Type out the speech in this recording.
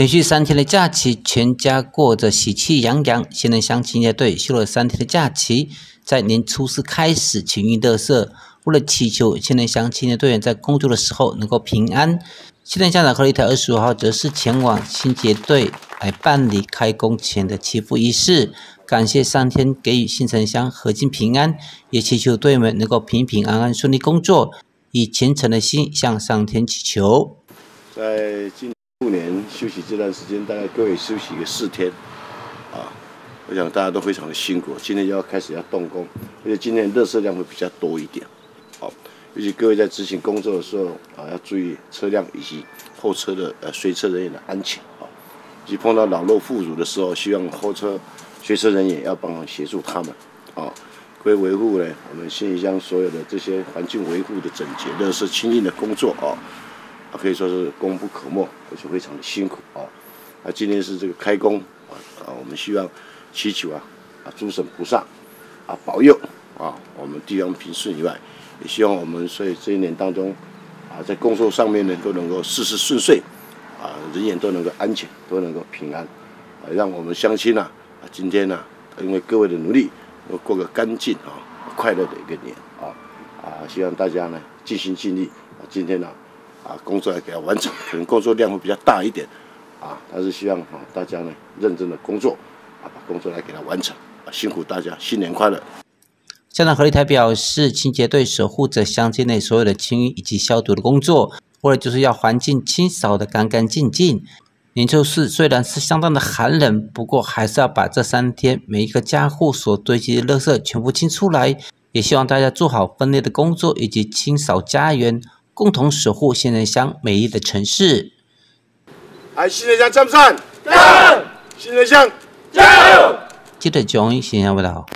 连续三天的假期，全家过着喜气洋洋。新人乡清洁队休了三天的假期，在年初四开始清运垃圾。为了祈求新人乡清洁队员在工作的时候能够平安，新人乡长和一台二十五号则是前往清洁队来办理开工前的祈福仪式，感谢上天给予新城乡和尽平安，也祈求队员们能够平平安安顺利工作，以虔诚的心向上天祈求。在今兔年休息这段时间，大概各位休息个四天，啊，我想大家都非常的辛苦。今天就要开始要动工，而且今天热色量会比较多一点，好，尤其各位在执行工作的时候啊，要注意车辆以及后车的呃随车人员的安全啊。以及碰到老弱妇孺的时候，希望后车随车人员要帮忙协助他们啊。为维护呢，我们新义乡所有的这些环境维护的整洁、热色清净的工作啊。啊，可以说是功不可没，而且非常的辛苦啊。那今天是这个开工啊啊，我们希望祈求啊啊诸神菩萨啊保佑啊我们地方平顺以外，也希望我们所以这一年当中啊在工作上面呢都能够事事顺遂啊，人员都能够安全，都能够平安啊，让我们相亲呐啊今天呢因为各位的努力，过个干净啊快乐的一个年啊啊，希望大家呢尽心尽力啊，今天呢。啊工作要给他完成，可能工作量会比较大一点，啊，但是希望啊大家呢认真的工作，啊把工作来给他完成，啊辛苦大家，新年快乐。校长何立台表示，清洁队守护着乡间内所有的清淤以及消毒的工作，为了就是要环境清扫的干干净净。年初四虽然是相当的寒冷，不过还是要把这三天每一个家户所堆积的垃圾全部清出来，也希望大家做好分类的工作以及清扫家园。共同守护新人乡美丽的城市。来，新人乡赞不赞？赞！新人乡加油！记得 join 仙人乡报道。